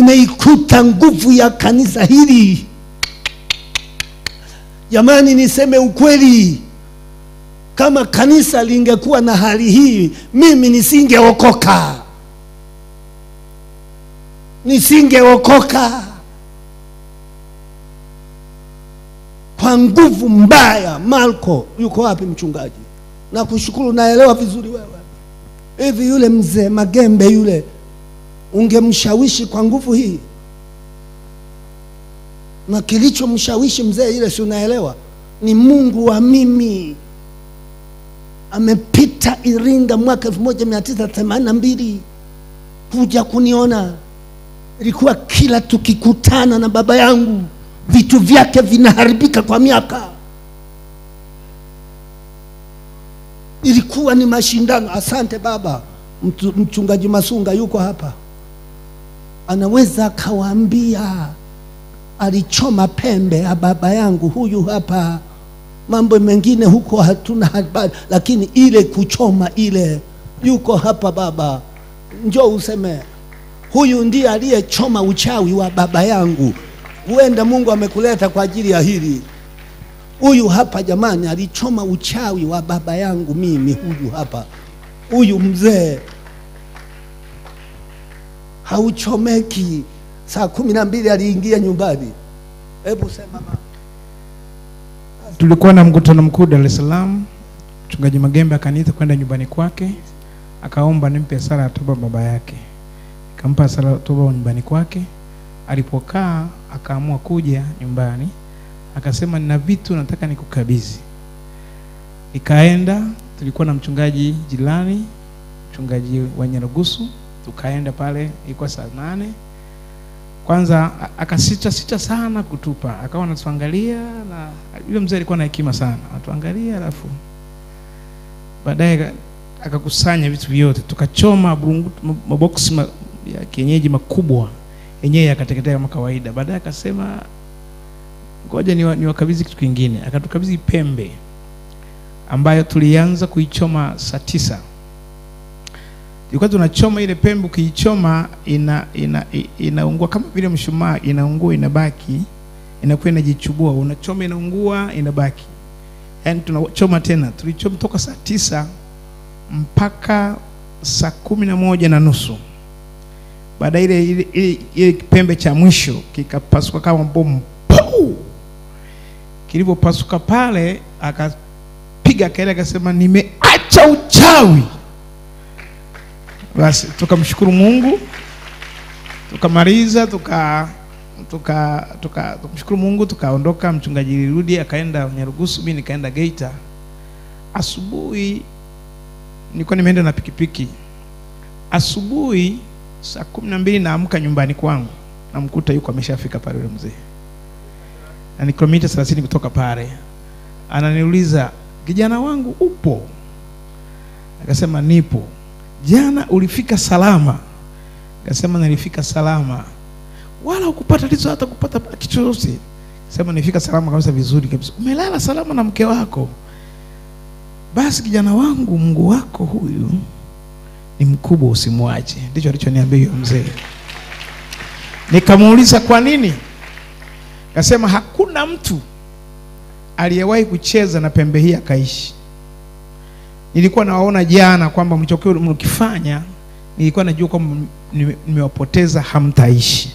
nimeikuta nguvu ya kanisa hili. Jamani niseme ukweli. Kama kanisa lingekuwa na hali hii mimi nisingeokoka. Nisingeokoka. Kwa nguvu mbaya marko yuko wapi mchungaji? Nakushukuru naelewa vizuri wewe. Hivi yule mzee magembe yule ungemshawishi kwa nguvu hii? Na kilichomshawishi mzee ile si unaelewa? Ni mungu wa mimi. Amepita iringa mwaka 1982 kuja kuniona. Ilikuwa kila tukikutana na baba yangu vitu vyake vinaharibika kwa miaka. Ilikuwa ni mashindano. Asante baba. Mchungaji masunga yuko hapa anaweza akawaambia alichoma pembe ya baba yangu huyu hapa. Mambo mengine huko hatuna habari lakini ile kuchoma ile yuko hapa baba. Njoo useme huyu ndiye aliyechoma uchawi wa baba yangu. Huenda mungu amekuleta kwa ajili ya hili. Huyu hapa jamani alichoma uchawi wa baba yangu mimi huyu hapa. Huyu mzee hauchomeki saa kumi na mbili aliingia nyumbani hebu sema tulikuwa na mkutano mkuu Dar es Salaam. Mchungaji Magembe akaniita kwenda nyumbani kwake, akaomba nimpe sala ya toba baba yake. Nikampa sala ya toba nyumbani kwake. Alipokaa akaamua kuja nyumbani, akasema nina vitu nataka nikukabidhi. Nikaenda, tulikuwa na mchungaji jirani, mchungaji wa Nyarugusu, tukaenda pale, ilikuwa saa nane. Kwanza akasita sita sana kutupa, akawa anatuangalia na yule mzee alikuwa na hekima sana, atuangalia, alafu baadaye akakusanya vitu vyote, tukachoma maboksi ma, ya kienyeji makubwa, yenyewe yakateketea kama kawaida. Baadaye akasema ngoja niwa- niwakabidhi kitu kingine, akatukabidhi pembe ambayo tulianza kuichoma saa tisa tulikuwa tunachoma ile pembe, ukiichoma ina, ina, ina, inaungua kama vile mshumaa, inaungua inabaki, inakuwa inajichubua, unachoma inaungua inabaki, yaani tunachoma tena. Tulichoma toka saa tisa mpaka saa kumi na moja na nusu. Baada ile ile, ile, ile kipembe cha mwisho kikapasuka kama bomu Pau! Kilivyopasuka pale, akapiga kelele akasema, nimeacha uchawi. Basi tukamshukuru Mungu, tukamaliza tuka tuka tuka tukamshukuru Mungu, tukaondoka. Mchungaji Rudi akaenda Nyarugusu, mimi nikaenda Geita. Asubuhi nilikuwa nimeenda na pikipiki. Asubuhi saa kumi na mbili naamka nyumbani kwangu, namkuta yuko ameshafika pale yule mzee, na ni kilomita 30 kutoka pale. Ananiuliza, kijana wangu upo? Akasema nipo. Jana ulifika salama? Kasema nilifika salama, wala ukupata tatizo hata kupata kitu chochote. Nilifika salama kabisa, vizuri kabisa. Umelala salama na mke wako? Basi kijana wangu, Mungu wako huyu ni mkubwa, usimwache. Ndicho alichoniambia huyo mzee. Nikamuuliza kwa nini? Kasema hakuna mtu aliyewahi kucheza na pembe hii akaishi. Nilikuwa nawaona jana kwamba mlichokuwa mkifanya, nilikuwa najua kwamba nimewapoteza, hamtaishi.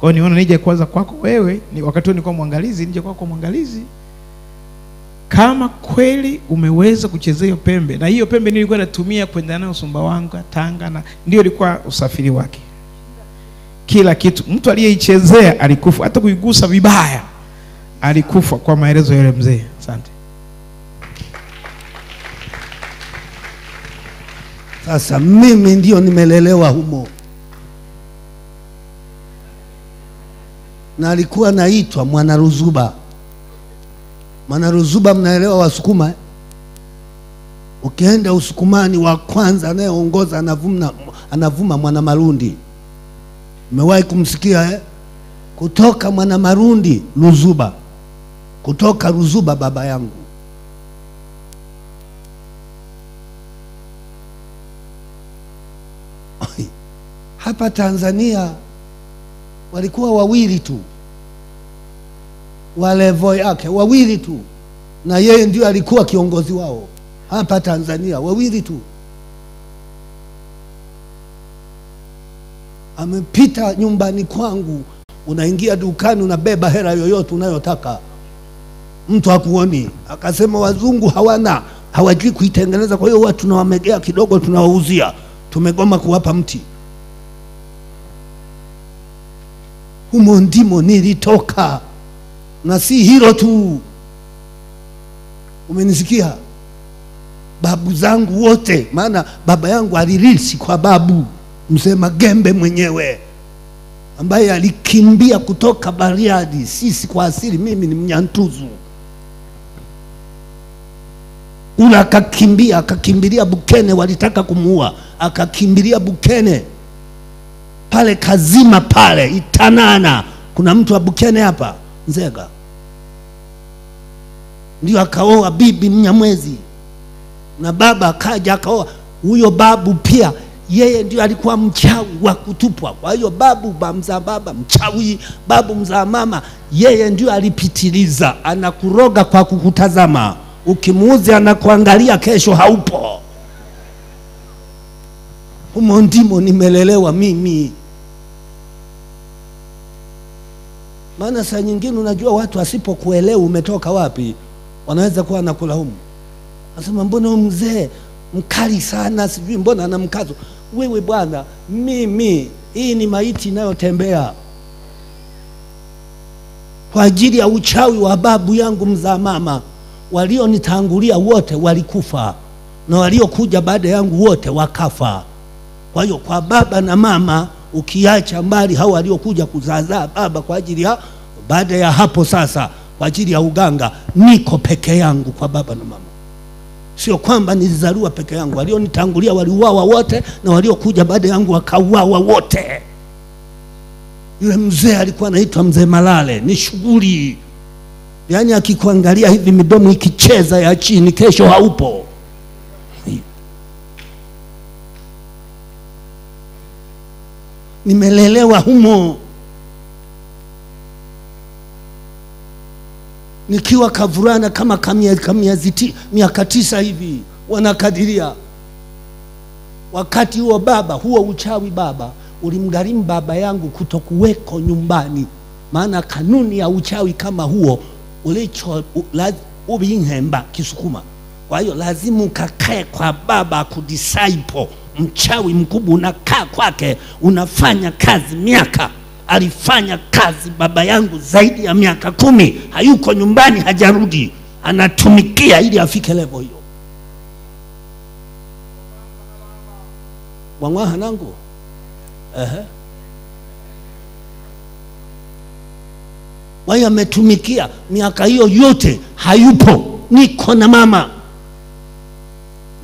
Kwa hiyo niona nije kwanza kwako wewe, ni wakati nilikuwa mwangalizi, nije kwako mwangalizi, kama kweli umeweza kuchezea hiyo pembe, na hiyo pembe nilikuwa natumia kwenda nayo Sumbawanga, Tanga, na ndio ilikuwa usafiri wake, kila kitu. Mtu aliyeichezea alikufa, hata kuigusa vibaya alikufa, kwa maelezo yale mzee. Asante. Sasa mimi ndio nimelelewa humo, na alikuwa naitwa Mwanaruzuba. Mwanaruzuba, mnaelewa Wasukuma eh? Ukienda Usukumani, wa kwanza anayeongoza anavuma, anavuma Mwanamarundi. Umewahi kumsikia eh? Kutoka Mwanamarundi Ruzuba, kutoka Ruzuba baba yangu hapa Tanzania walikuwa wawili tu wa levo yake, wawili tu, na yeye ndio alikuwa kiongozi wao hapa Tanzania, wawili tu. Amepita nyumbani kwangu, unaingia dukani, unabeba hela yoyote unayotaka, mtu hakuoni. Akasema wazungu hawana, hawajui kuitengeneza, kwa hiyo watu tunawamegea kidogo, tunawauzia. Tumegoma kuwapa mti. Humo ndimo nilitoka, na si hilo tu. Umenisikia? Babu zangu wote, maana baba yangu alirisi kwa babu. Msema Gembe mwenyewe. Ambaye alikimbia kutoka Bariadi. Sisi kwa asili, mimi ni Mnyantuzu, ula akakimbia, akakimbilia Bukene, walitaka kumuua, akakimbilia Bukene pale Kazima pale Itanana. Kuna mtu wa Bukene hapa Nzega, ndio akaoa bibi Mnyamwezi na baba akaja akaoa huyo babu pia yeye ndio alikuwa mchawi wa kutupwa. Kwa hiyo babu bamza baba mchawi, babu mzaa mama, yeye ndio alipitiliza, anakuroga kwa kukutazama, ukimuuzi anakuangalia, kesho haupo. Humo ndimo nimelelewa mimi. Maana saa nyingine unajua watu asipokuelewa umetoka wapi, wanaweza kuwa nakulaumu, anasema mbona huyu mzee mkali sana, sijui mbona ana mkazo. Wewe bwana, mimi hii ni maiti inayotembea kwa ajili ya uchawi wa babu yangu mzaa mama. Walionitangulia wote walikufa na waliokuja baada yangu wote wakafa. Kwa hiyo kwa baba na mama, ukiacha mbali hao waliokuja kuzaazaa baba kwa ajili ya baada ya hapo sasa, kwa ajili ya uganga, niko peke yangu kwa baba na mama sio kwamba nilizaliwa peke yangu. Walionitangulia waliuawa wote na waliokuja baada yangu wakauawa wote. Yule mzee alikuwa anaitwa mzee Malale, ni shughuli yaani, akikuangalia hivi midomo ikicheza ya chini, kesho haupo. Nimelelewa humo nikiwa kavurana kama miaka tisa hivi, wanakadiria. Wakati huo baba, huo uchawi baba ulimgharimu baba yangu kutokuweko nyumbani, maana kanuni ya uchawi kama huo ulicho ubinhemba Kisukuma. Kwa hiyo lazima ukakae kwa baba kudisciple. Mchawi mkubwa unakaa kwake, unafanya kazi miaka alifanya kazi baba yangu zaidi ya miaka kumi, hayuko nyumbani, hajarudi, anatumikia ili afike levo hiyo. Wang'waha nangu ehe. Ametumikia miaka hiyo yote, hayupo, niko na mama.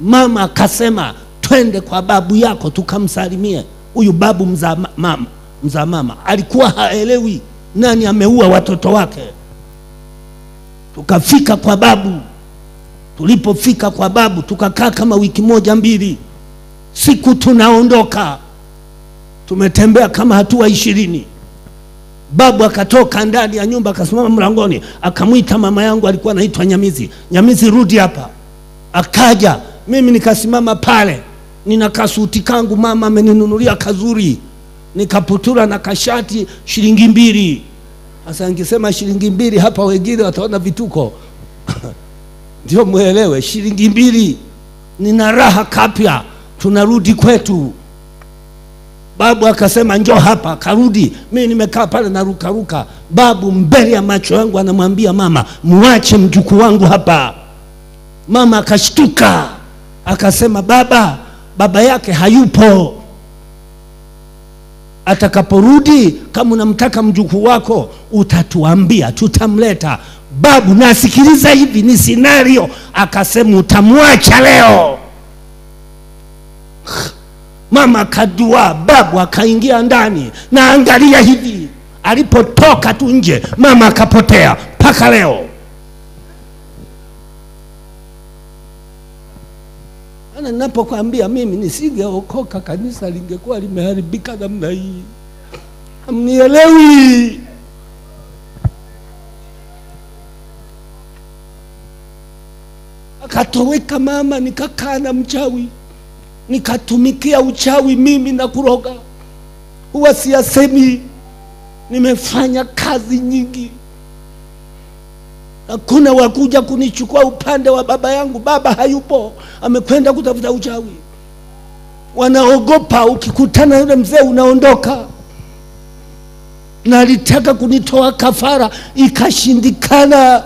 Mama akasema twende kwa babu yako tukamsalimie. Huyu babu mzaa mama mzaa mama alikuwa haelewi nani ameua watoto wake. Tukafika kwa babu. Tulipofika kwa babu, tukakaa kama wiki moja mbili. Siku tunaondoka, tumetembea kama hatua ishirini. Babu akatoka ndani ya nyumba, akasimama mlangoni, akamwita mama yangu, alikuwa anaitwa Nyamizi. Nyamizi, rudi hapa. Akaja, mimi nikasimama pale, nina kasuti kangu, mama ameninunulia kazuri nikaputura na kashati shilingi mbili. Sasa ningesema shilingi mbili hapa, wengine wataona vituko ndio mwelewe, shilingi mbili. Nina raha kapya, tunarudi kwetu. Babu akasema njoo hapa, karudi. Mimi nimekaa pale narukaruka, babu mbele ya macho yangu anamwambia mama, muache mjukuu wangu hapa. Mama akashtuka akasema, baba, baba yake hayupo atakaporudi kama unamtaka mjukuu wako utatuambia, tutamleta. Babu nasikiliza, hivi ni sinario Akasema utamwacha leo. Mama akadua babu akaingia ndani, na angalia hivi, alipotoka tu nje, mama akapotea mpaka leo. Ana ninapokuambia mimi nisingeokoka, kanisa lingekuwa limeharibika namna hii. hamnielewi. Akatoweka mama, nikakaa na mchawi, nikatumikia uchawi mimi na kuroga. Huwa siyasemi, nimefanya kazi nyingi hakuna wakuja kunichukua upande wa baba yangu. Baba hayupo, amekwenda kutafuta uchawi. Wanaogopa, ukikutana yule mzee unaondoka. Na alitaka kunitoa kafara, ikashindikana.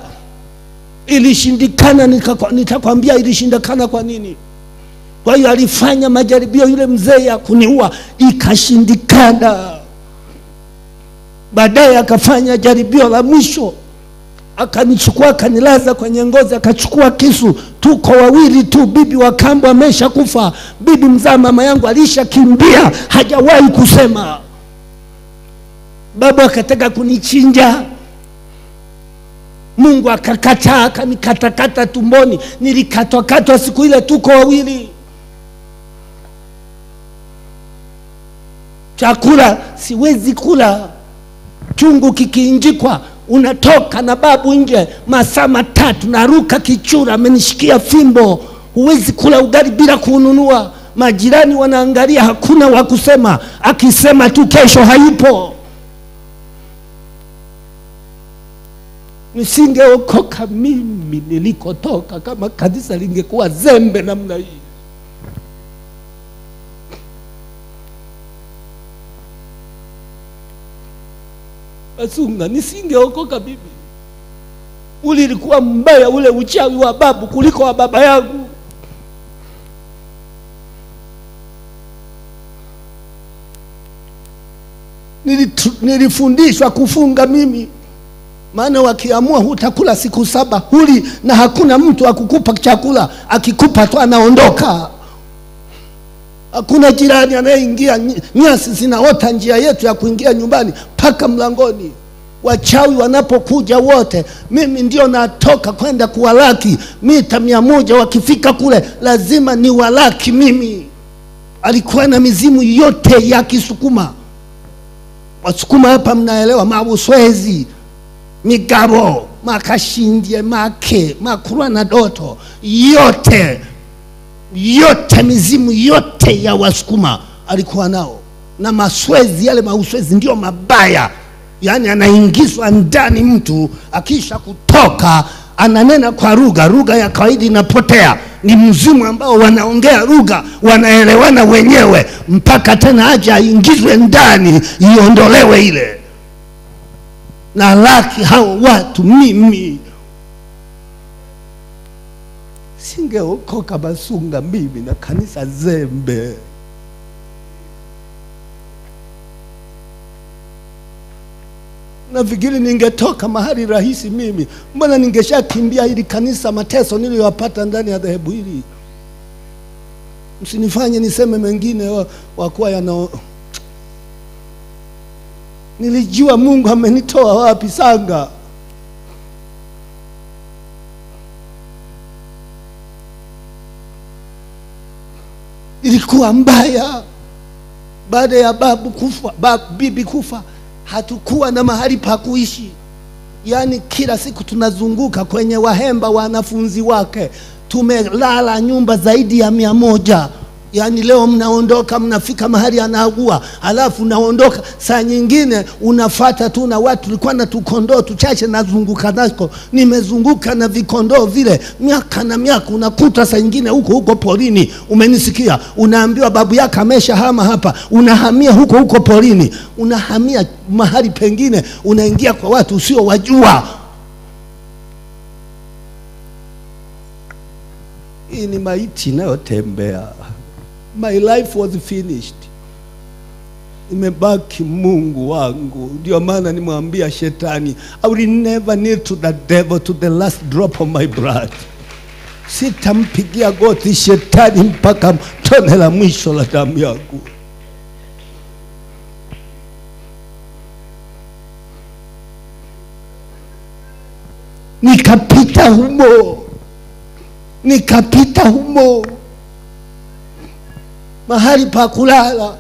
Ilishindikana, nitakwambia ilishindikana kwa nini. Kwa hiyo alifanya majaribio yule mzee ya kuniua, ikashindikana. Baadaye akafanya jaribio la mwisho akanichukua akanilaza kwenye ngozi, akachukua kisu. Tuko wawili tu, bibi wa kambo amesha kufa, bibi mzaa mama yangu alishakimbia, hajawahi kusema. Babu akataka kunichinja, Mungu akakataa, akanikatakata tumboni. Nilikatwakatwa siku ile, tuko wawili. Chakula siwezi kula chungu kikiinjikwa unatoka na babu nje masaa matatu, naruka kichura, amenishikia fimbo. Huwezi kula ugali bila kununua. Majirani wanaangalia, hakuna wa kusema, akisema tu kesho haipo. Nisingeokoka mimi nilikotoka kama kanisa lingekuwa zembe namna hii. Asunga, nisingeokoka bibi. Ule ilikuwa mbaya ule uchawi wa babu kuliko wa baba yangu. Nilifundishwa kufunga mimi, maana wakiamua hutakula siku saba huli, na hakuna mtu akukupa chakula, akikupa tu anaondoka. Hakuna jirani anayeingia, nyasi zinaota njia yetu ya kuingia nyumbani mpaka mlangoni. Wachawi wanapokuja wote, mimi ndio natoka kwenda kuwalaki mita mia moja. Wakifika kule lazima ni walaki mimi. Alikuwa na mizimu yote ya Kisukuma. Wasukuma hapa mnaelewa, Mabuswezi, Migabo, Makashindie, Make, Makurwa na Doto, yote yote mizimu yote ya Wasukuma alikuwa nao, na maswezi yale mauswezi ndio mabaya, yaani anaingizwa ndani mtu, akisha kutoka ananena kwa lugha, lugha ya kawaida inapotea. Ni mzimu ambao wanaongea lugha, wanaelewana wenyewe, mpaka tena aje aingizwe ndani, iondolewe ile. Na laki hao watu mimi singeokoka Masunga mimi na kanisa zembe. Nafikiri ningetoka mahali rahisi mimi, mbona ningeshakimbia hili kanisa, mateso niliyoyapata ndani ya dhehebu hili. Msinifanye niseme mengine wa- wakuwa yana nilijua Mungu amenitoa wapi Sanga. Ilikuwa mbaya. Baada ya babu kufa, babu, bibi kufa, hatukuwa na mahali pa kuishi. Yaani kila siku tunazunguka kwenye wahemba wanafunzi wake, tumelala nyumba zaidi ya mia moja. Yaani leo mnaondoka mnafika mahali anaagua alafu unaondoka saa nyingine unafata tu na watu. ulikuwa na tukondoo tuchache nazunguka nako, nimezunguka na vikondoo vile miaka na miaka. Unakuta saa nyingine huko huko porini, umenisikia, unaambiwa babu yako amesha hama hapa, unahamia huko huko porini, unahamia mahali pengine, unaingia kwa watu usio wajua Hii ni maiti inayotembea. My life was finished. Imebaki Mungu wangu. Ndio maana nimwambia shetani, I will never kneel to the devil to the last drop of my blood. Sitampigia goti shetani mpaka tone la mwisho la damu yangu. Nikapita humo, nikapita humo mahali pa kulala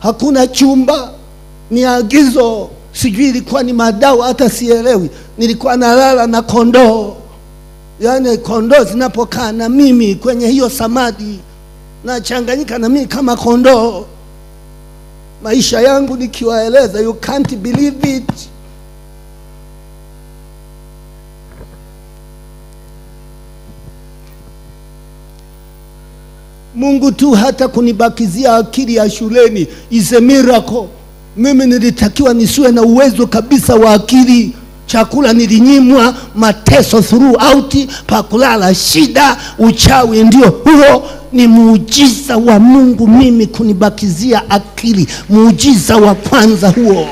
hakuna chumba, ni agizo, sijui ilikuwa ni madawa, hata sielewi. Nilikuwa nalala na kondoo, yaani kondoo zinapokaa na mimi kwenye hiyo samadi, nachanganyika na mimi kama kondoo. Maisha yangu nikiwaeleza, you can't believe it. Mungu tu hata kunibakizia akili ya shuleni is a miracle. Mimi nilitakiwa nisiwe na uwezo kabisa wa akili. Chakula nilinyimwa, mateso throughout, pakulala shida, uchawi ndio huo. Ni muujiza wa Mungu mimi kunibakizia akili, muujiza wa kwanza huo.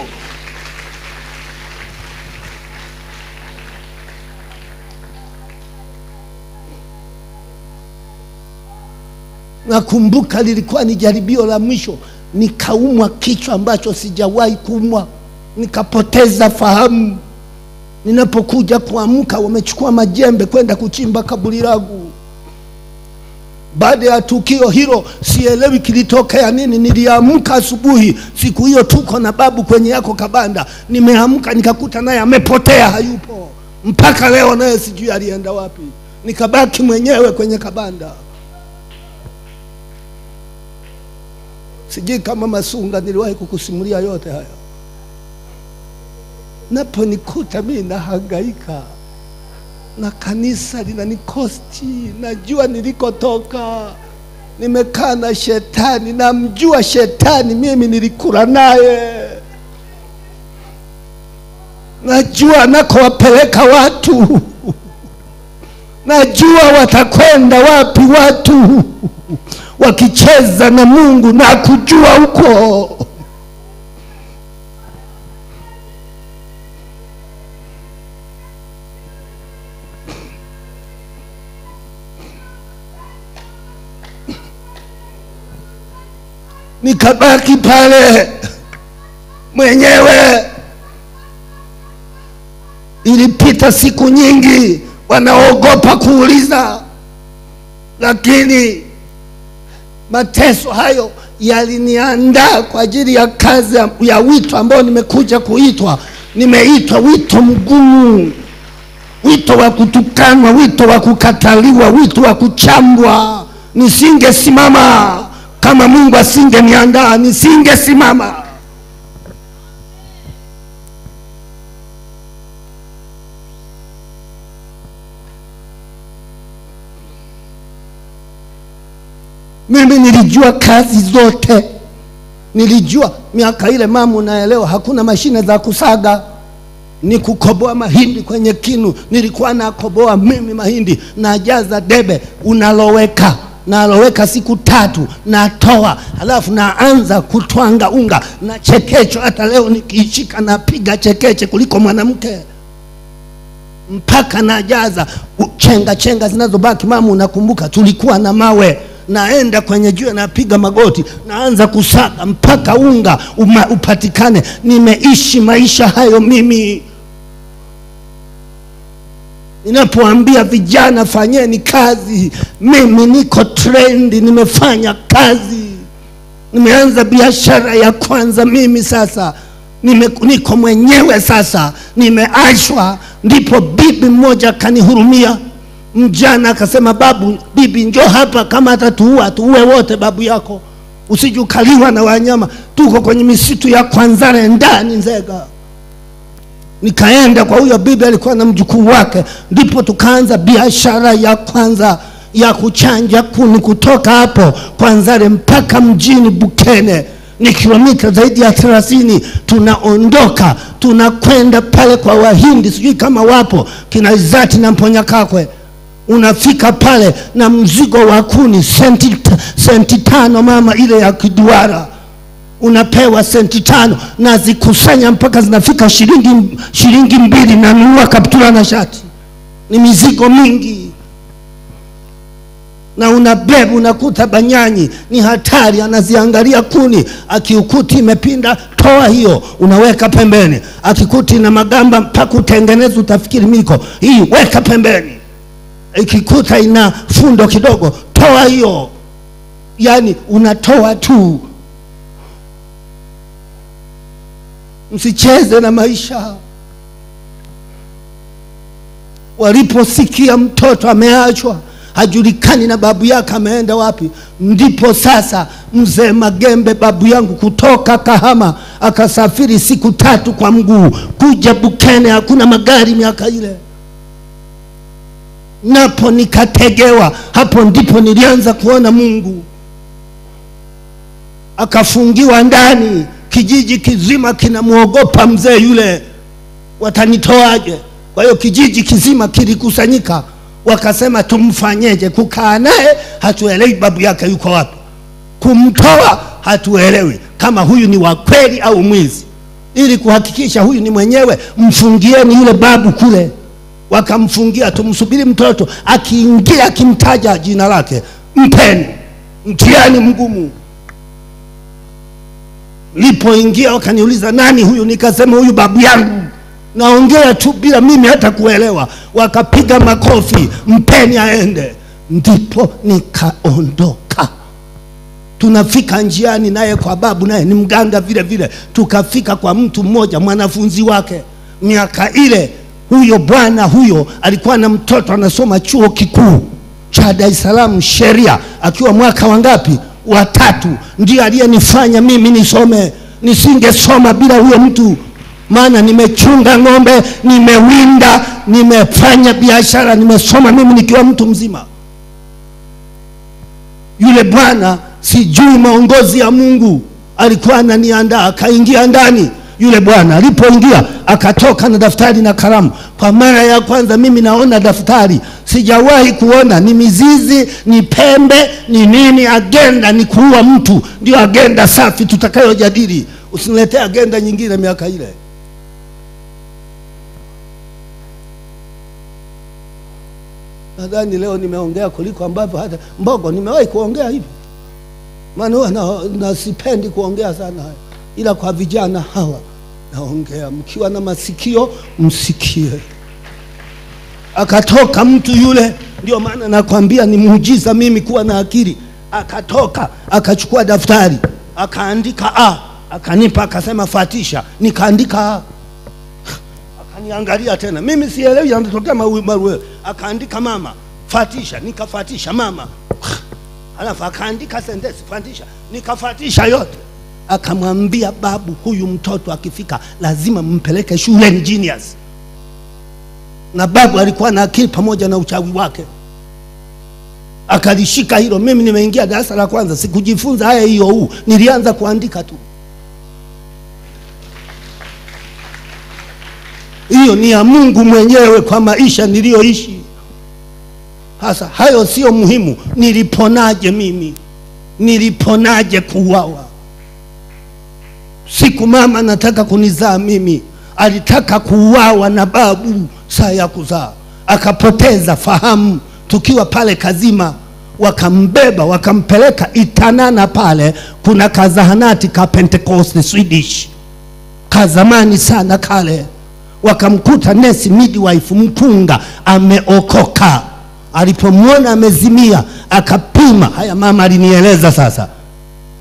Nakumbuka lilikuwa ni jaribio la mwisho, nikaumwa kichwa ambacho sijawahi kuumwa, nikapoteza fahamu. Ninapokuja kuamka, wamechukua majembe kwenda kuchimba kaburi langu. Baada ya tukio hilo, sielewi kilitokea nini. Niliamka asubuhi siku hiyo, tuko na babu kwenye yako kabanda. Nimeamka nikakuta naye amepotea, hayupo mpaka leo, naye sijui alienda wapi. Nikabaki mwenyewe kwenye kabanda. Sijui kama Masunga niliwahi kukusimulia yote haya. Naponikuta mimi nahangaika na kanisa linanikosti, najua nilikotoka, nimekaa na shetani, namjua shetani, mimi nilikula naye, najua anakowapeleka watu, najua watakwenda wapi watu wakicheza na Mungu na kujua huko. Nikabaki pale mwenyewe. Ilipita siku nyingi, wanaogopa kuuliza, lakini mateso hayo yaliniandaa kwa ajili ya kazi ya, ya wito ambao nimekuja kuitwa. Nimeitwa wito mgumu, wito wa kutukanwa, wito wa kukataliwa, wito wa kuchambwa. Nisingesimama kama Mungu asingeniandaa, nisingesimama. Mimi nilijua kazi zote, nilijua miaka ile, mama, unaelewa, hakuna mashine za kusaga, ni kukoboa mahindi kwenye kinu. Nilikuwa nakoboa mimi mahindi, najaza debe, unaloweka naloweka siku tatu, natoa, halafu naanza kutwanga unga na chekecho. Hata leo nikiishika napiga chekeche kuliko mwanamke mpaka najaza chenga chenga zinazobaki. Mama, unakumbuka tulikuwa na mawe naenda kwenye jua, napiga magoti naanza kusaga mpaka unga uma, upatikane. Nimeishi maisha hayo mimi. Ninapoambia vijana fanyeni kazi, mimi niko trendi, nimefanya kazi, nimeanza biashara ya kwanza mimi sasa nime, niko mwenyewe sasa, nimeachwa. Ndipo bibi mmoja akanihurumia mjana akasema, babu, bibi njo hapa, kama atatuua tuue wote babu yako, usijukaliwa na wanyama. Tuko kwenye misitu ya Kwanzare ndani Nzega. Nikaenda kwa huyo bibi, alikuwa na mjukuu wake, ndipo tukaanza biashara ya kwanza ya kuchanja kuni kutoka hapo Kwanzare mpaka mjini Bukene ni kilomita zaidi ya thelathini. Tunaondoka tunakwenda pale kwa Wahindi, sijui kama wapo kina Izati na Mponyakakwe unafika pale na mzigo wa kuni senti, senti tano mama, ile ya kiduara. Unapewa senti tano, na zikusanya mpaka zinafika shilingi shilingi mbili, na nunua kaptura na shati. Ni mizigo mingi, na unabeba unakuta banyanyi. Ni hatari, anaziangalia kuni, akiukuti imepinda, toa hiyo, unaweka pembeni. Akikuti na magamba mpaka utengeneza utafikiri miko. Hii, weka pembeni ikikuta ina fundo kidogo, toa hiyo. Yani unatoa tu. msicheze na maisha. Waliposikia mtoto ameachwa hajulikani na babu yake ameenda wapi, ndipo sasa mzee Magembe babu yangu kutoka Kahama akasafiri siku tatu kwa mguu kuja Bukene, hakuna magari miaka ile napo nikategewa. Hapo ndipo nilianza kuona Mungu. Akafungiwa ndani, kijiji kizima kinamwogopa mzee yule, watanitoaje? Kwa hiyo kijiji kizima kilikusanyika, wakasema tumfanyeje? Kukaa naye hatuelewi babu yake yuko wapi, kumtoa hatuelewi kama huyu ni wa kweli au mwizi. Ili kuhakikisha huyu ni mwenyewe, mfungieni yule babu kule wakamfungia tumsubiri mtoto akiingia akimtaja jina lake mpeni mtihani mgumu. Nilipoingia wakaniuliza nani huyu? Nikasema huyu babu yangu. Naongea tu bila mimi hata kuelewa. Wakapiga makofi mpeni aende. Ndipo nikaondoka. Tunafika njiani naye kwa babu naye ni mganga vile vile. Tukafika kwa mtu mmoja mwanafunzi wake. Miaka ile huyo bwana huyo alikuwa na mtoto anasoma chuo kikuu cha Dar es Salaam sheria, akiwa mwaka wangapi? Wa tatu. Ndiye aliyenifanya mimi nisome. Nisingesoma bila huyo mtu, maana nimechunga ng'ombe, nimewinda, nimefanya biashara, nimesoma mimi nikiwa mtu mzima. Yule bwana sijui maongozi ya Mungu alikuwa ananiandaa, akaingia ndani yule bwana alipoingia akatoka na daftari na kalamu. Kwa mara ya kwanza mimi naona daftari, sijawahi kuona. Ni mizizi, ni pembe, ni nini? Agenda ni kuua mtu, ndio agenda safi tutakayojadili. Usiniletee agenda nyingine miaka ile. Nadhani leo nimeongea kuliko ambavyo hata Mbogo nimewahi kuongea hivi, maana huwa na, na kuongea sana haya ila kwa vijana hawa naongea, mkiwa na masikio msikie. Akatoka mtu yule, ndio maana nakwambia ni muujiza mimi kuwa na akili. Akatoka akachukua daftari akaandika a, akanipa akasema fatisha, nikaandika a. Akaniangalia tena, mimi sielewi anatokea mawe, Akaandika mama, fatisha, nikafatisha mama, alafu akaandika sentensi, fatisha, nikafatisha yote akamwambia babu, huyu mtoto akifika lazima mpeleke shuleni genius. Na babu alikuwa na akili pamoja na uchawi wake, akalishika hilo. Mimi nimeingia darasa la kwanza, sikujifunza haya hiyo huu, nilianza kuandika tu. Hiyo ni ya Mungu mwenyewe kwa maisha niliyoishi. Hasa hayo sio muhimu, niliponaje mimi, niliponaje kuuawa siku mama nataka kunizaa mimi, alitaka kuuawa na babu saa ya kuzaa, akapoteza fahamu tukiwa pale Kazima. Wakambeba wakampeleka Itanana, pale kuna kazahanati ka Pentecost Swedish kazamani sana kale. Wakamkuta nesi midwife mkunga ameokoka. Alipomwona amezimia, akapima. Haya mama alinieleza sasa,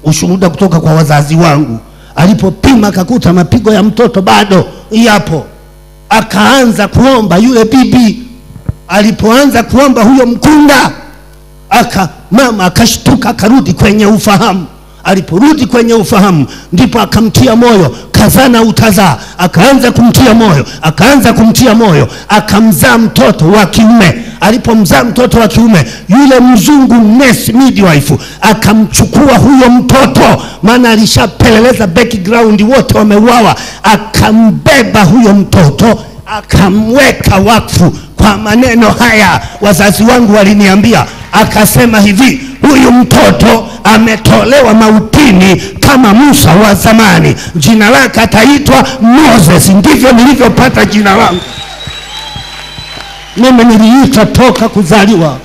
ushuhuda kutoka kwa wazazi wangu alipopima akakuta mapigo ya mtoto bado yapo, akaanza kuomba. Yule bibi alipoanza kuomba, huyo mkunga aka mama akashtuka, akarudi kwenye ufahamu. Aliporudi kwenye ufahamu, ndipo akamtia moyo, kazana utazaa. Akaanza kumtia moyo, akaanza kumtia moyo, akamzaa mtoto wa kiume. Alipomzaa mtoto wa kiume, yule mzungu nurse midwife akamchukua huyo mtoto, maana alishapeleleza background, wote wameuawa. Akambeba huyo mtoto akamweka wakfu. Kwa maneno haya wazazi wangu waliniambia, akasema hivi, huyu mtoto ametolewa mautini kama Musa wa zamani, jina lake ataitwa Moses. Ndivyo nilivyopata jina langu mimi, niliitwa toka kuzaliwa.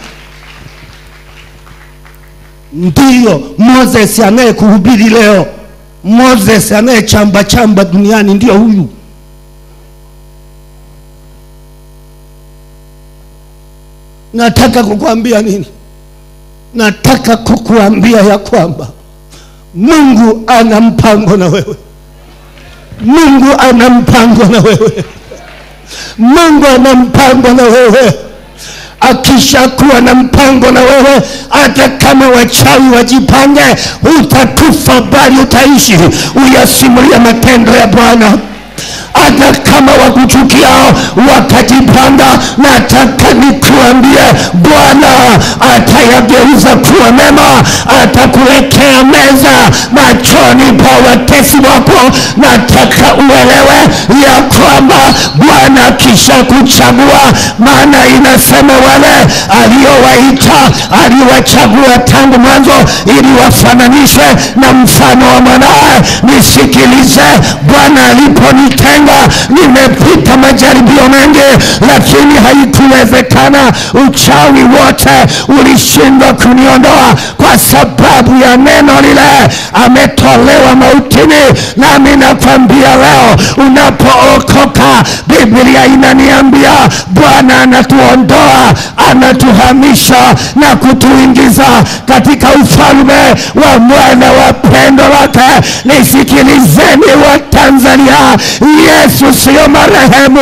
Ndiyo Moses anayekuhubiri leo, Moses anayechamba chamba duniani, ndio huyu. Nataka kukuambia nini? Nataka kukuambia ya kwamba Mungu ana mpango na wewe. Mungu ana mpango na wewe. Mungu ana mpango na wewe. Akishakuwa na mpango na wewe, hata kama wachawi wajipange, utakufa bali utaishi, uyasimulia matendo ya Bwana hata kama wakuchukia watajipanga. nataka nikuambie, Bwana atayageuza kuwa mema, atakuwekea meza machoni pa watesi wako. Nataka uelewe ya kwamba Bwana kisha kuchagua, maana inasema wale aliowaita aliwachagua tangu mwanzo ili wafananishwe na mfano wa mwanaye. Nisikilize, Bwana aliponitenga nimepita majaribio mengi, lakini haikuwezekana. Uchawi wote ulishindwa kuniondoa kwa sababu ya neno lile, ametolewa mautini. Nami nakwambia leo, unapookoka, Biblia inaniambia Bwana anatuondoa, anatuhamisha na kutuingiza katika ufalme wa mwana wa pendo lake. Nisikilizeni wa Tanzania, Yesu sio marehemu,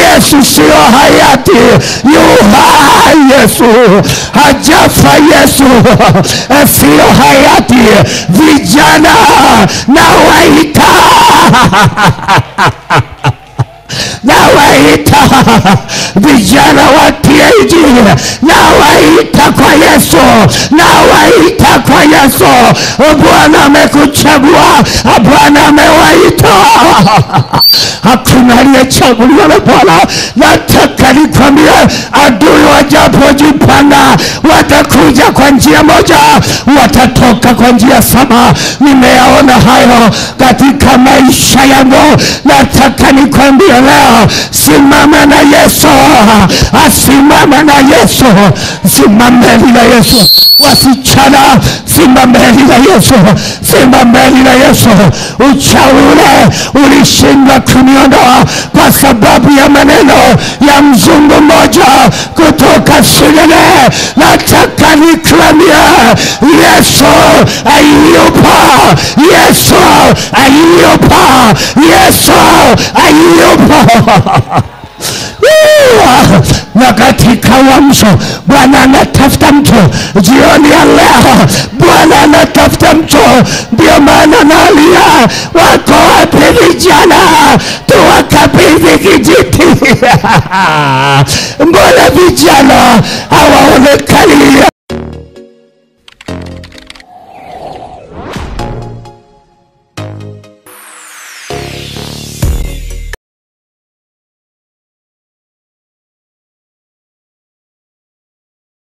Yesu sio hayati, yu hai Yesu, hajafa Yesu, sio hayati. Vijana nawaita. Nawaita. Vijana wa TAG, nawaita kwa Yesu, nawaita kwa Yesu. Bwana amekuchagua, Bwana amewaita. Hakuna aliyechaguliwa na Bwana. Nataka nikwambie, adui wajapojipanga watakuja kwa njia moja, watatoka kwa njia saba. Nimeyaona hayo katika maisha yangu. Nataka nikwambie leo, simama na Yesu, asimama na Yesu, simameni na Yesu. Wasichana, simameni na Yesu, simameni na Yesu. Uchawi ule ulishindwa kuniondoa kwa sababu ya maneno ya mzungu mmoja kutoka Sweden. Nataka nikwambie, Yesu ayupa, Yesu ayupa, Yesu ayupa. na katika uamsho Bwana anatafuta mtu jioni ya leo. Bwana anatafuta mtu, ndio maana nalia, wako wapi vijana? Tuwakabidhi kijiti. Mbona vijana hawaonekani?